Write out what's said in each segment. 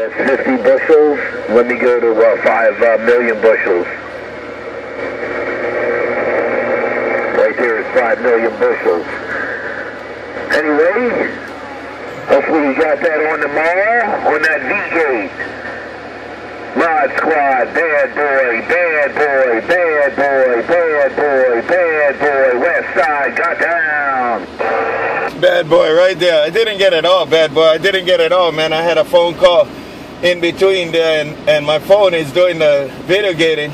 That's 50 bushels. Let me go to uh, 5 uh, million bushels. Right there is 5 million bushels. Anyway, hopefully you got that on tomorrow on that V-gate. Mod Squad, bad boy, bad boy, bad boy, bad boy, bad boy, West Side, got down. Bad boy, right there. I didn't get it all, bad boy. I didn't get it all, man. I had a phone call in between there, and, and my phone is doing the video gating.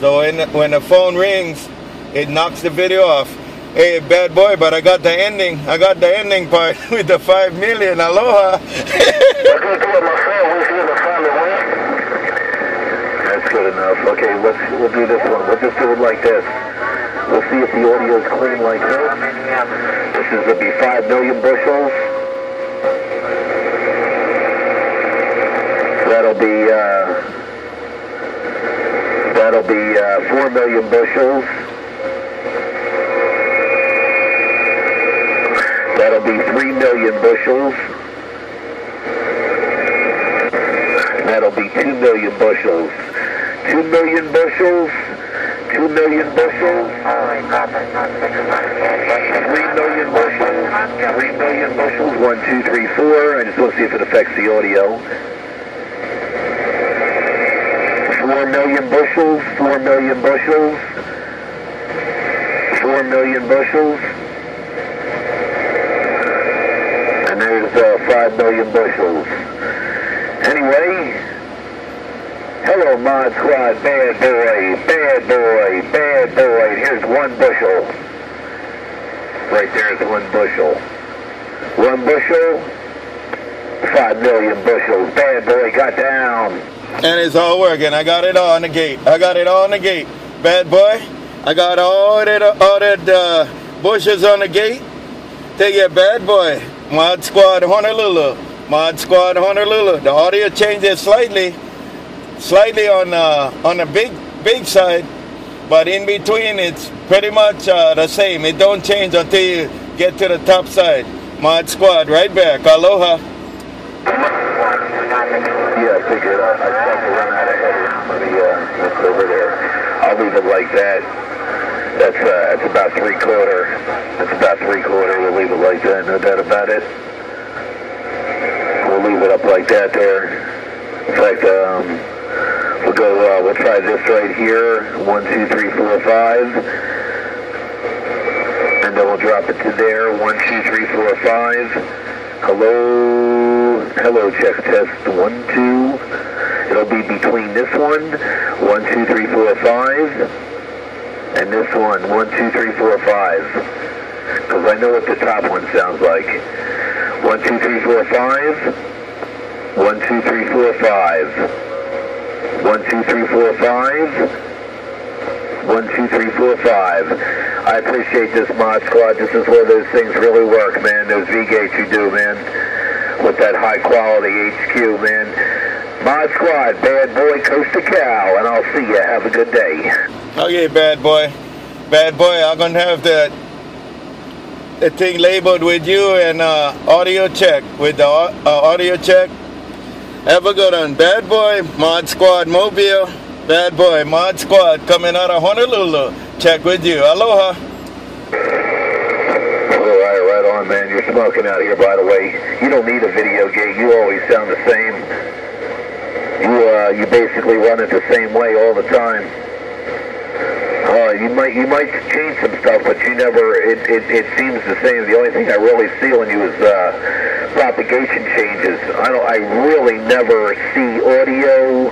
So when the phone rings, it knocks the video off. Hey, bad boy, but I got the ending. I got the ending part with the five million. Aloha. That's good enough. Okay, let's we'll do this one. We'll just do it like this. We'll see if the audio is clean like this. This is gonna be five million bushels. That'll be uh, that'll be uh, four million bushels. That'll be three million bushels. That'll be two million bushels. Two million bushels. Two million bushels. Three million bushels. Three million bushels. One, two, three, four. I just want to see if it affects the audio. Four million bushels. Four million bushels. Four million bushels. And there's uh, five million bushels. Anyway, hello Mod Squad, bad boy, bad boy, bad boy. Here's one bushel. Right there is one bushel. One bushel, five million bushels. Bad boy got down. And it's all working. I got it all on the gate. I got it all on the gate. Bad boy, I got all the all the uh, bushes on the gate. Take it, bad boy. Mod Squad Honolulu. Mod Squad Honolulu. The audio changes slightly, slightly on uh, on the big big side, but in between it's pretty much uh, the same. It don't change until you get to the top side. Mod Squad, right back. Aloha. Figured I, I tried to run out of me uh, over there. I'll leave it like that. That's uh, that's about three quarter. That's about three quarter. We'll leave it like that. No doubt about it. We'll leave it up like that there. In fact, um, we'll go. Uh, we'll try this right here. One, two, three, four, five. And then we'll drop it to there. One, two, three, four, five. Hello, hello, check test. One, two. It'll be between this one. One, two, three, four, five. And this one. One, two, three, four, five. Because I know what the top one sounds like. One, two, three, four, five. One, two, three, four, five. One, two, three, four, five. One, two, three, four, five. I appreciate this mod squad. This is where those things really work, man. Those V-gates you do, man. With that high quality HQ, man. Mod squad, bad boy, coast to cow, and I'll see you. Have a good day. Okay, bad boy. Bad boy, I'm gonna have the the thing labeled with you and uh, audio check with the uh, audio check. Have a good one, bad boy. Mod Squad Mobile. Bad boy, Mod Squad coming out of Honolulu. Check with you. Aloha. On, man. You're smoking out here, by the way. You don't need a video gate. You always sound the same. You uh, you basically run it the same way all the time. Uh, you might you might change some stuff, but you never. It, it, it seems the same. The only thing I really see on you is uh, propagation changes. I don't. I really never see audio,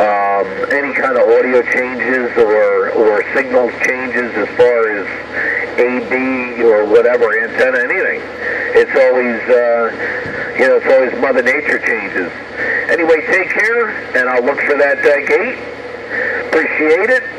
um, any kind of audio changes or or signals changes as far as always uh, you know it's always Mother Nature changes. Anyway, take care, and I'll look for that uh, gate. Appreciate it.